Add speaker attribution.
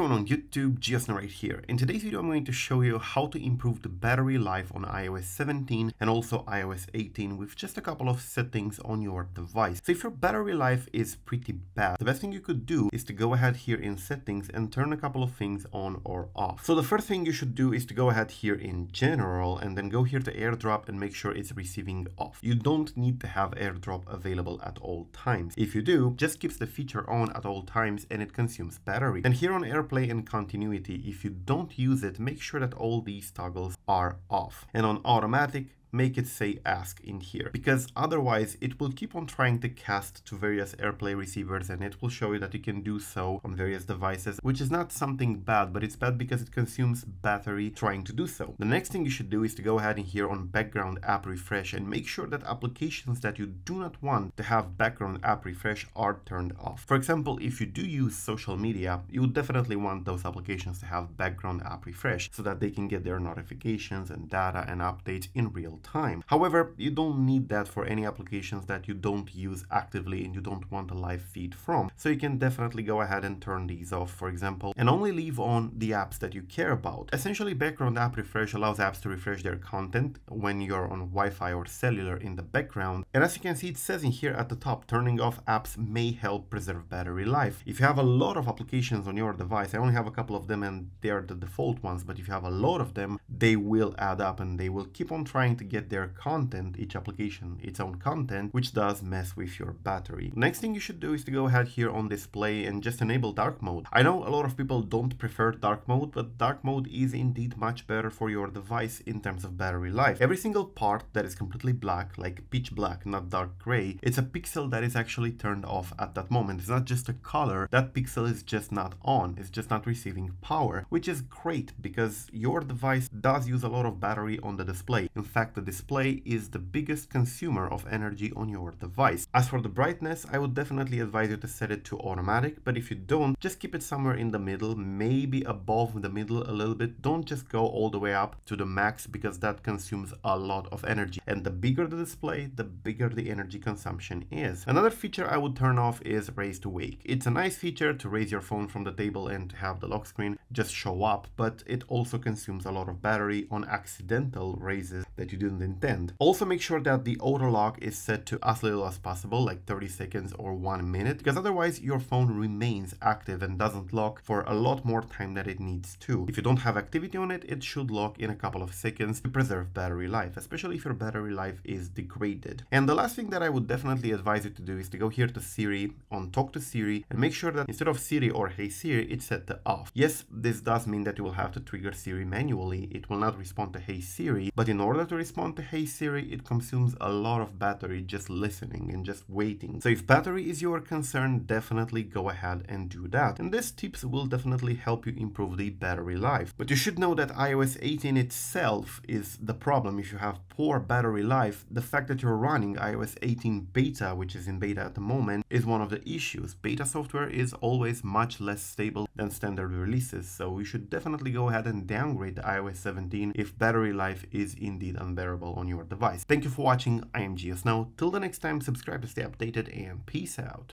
Speaker 1: on YouTube? GeoSnow right here. In today's video I'm going to show you how to improve the battery life on iOS 17 and also iOS 18 with just a couple of settings on your device. So if your battery life is pretty bad, the best thing you could do is to go ahead here in settings and turn a couple of things on or off. So the first thing you should do is to go ahead here in general and then go here to airdrop and make sure it's receiving off. You don't need to have airdrop available at all times. If you do, just keeps the feature on at all times and it consumes battery. And here on AirPlay and continuity, if you don't use it, make sure that all these toggles are off. And on automatic, make it say ask in here because otherwise it will keep on trying to cast to various AirPlay receivers and it will show you that you can do so on various devices which is not something bad but it's bad because it consumes battery trying to do so. The next thing you should do is to go ahead in here on background app refresh and make sure that applications that you do not want to have background app refresh are turned off. For example if you do use social media you definitely want those applications to have background app refresh so that they can get their notifications and data and updates in real time. However, you don't need that for any applications that you don't use actively and you don't want a live feed from. So you can definitely go ahead and turn these off, for example, and only leave on the apps that you care about. Essentially, background app refresh allows apps to refresh their content when you're on Wi-Fi or cellular in the background. And as you can see, it says in here at the top, turning off apps may help preserve battery life. If you have a lot of applications on your device, I only have a couple of them and they are the default ones, but if you have a lot of them, they will add up and they will keep on trying to get their content, each application, its own content, which does mess with your battery. Next thing you should do is to go ahead here on display and just enable dark mode. I know a lot of people don't prefer dark mode, but dark mode is indeed much better for your device in terms of battery life. Every single part that is completely black, like pitch black, not dark gray, it's a pixel that is actually turned off at that moment. It's not just a color, that pixel is just not on, it's just not receiving power, which is great because your device does use a lot of battery on the display. In fact, the display is the biggest consumer of energy on your device. As for the brightness, I would definitely advise you to set it to automatic, but if you don't, just keep it somewhere in the middle, maybe above the middle a little bit. Don't just go all the way up to the max because that consumes a lot of energy. And the bigger the display, the bigger the energy consumption is. Another feature I would turn off is raise to wake. It's a nice feature to raise your phone from the table and have the lock screen just show up, but it also consumes a lot of battery on accidental raises that you intend. Also make sure that the auto lock is set to as little as possible, like 30 seconds or one minute, because otherwise your phone remains active and doesn't lock for a lot more time than it needs to. If you don't have activity on it, it should lock in a couple of seconds to preserve battery life, especially if your battery life is degraded. And the last thing that I would definitely advise you to do is to go here to Siri, on talk to Siri, and make sure that instead of Siri or Hey Siri, it's set to off. Yes, this does mean that you will have to trigger Siri manually. It will not respond to Hey Siri, but in order to respond Hey Siri, it consumes a lot of battery just listening and just waiting. So if battery is your concern, definitely go ahead and do that. And these tips will definitely help you improve the battery life. But you should know that iOS 18 itself is the problem. If you have poor battery life, the fact that you're running iOS 18 beta, which is in beta at the moment, is one of the issues. Beta software is always much less stable than standard releases, so you should definitely go ahead and downgrade to iOS 17 if battery life is indeed unbearable on your device. Thank you for watching, I am GeoSnow. Till the next time, subscribe to stay updated and peace out.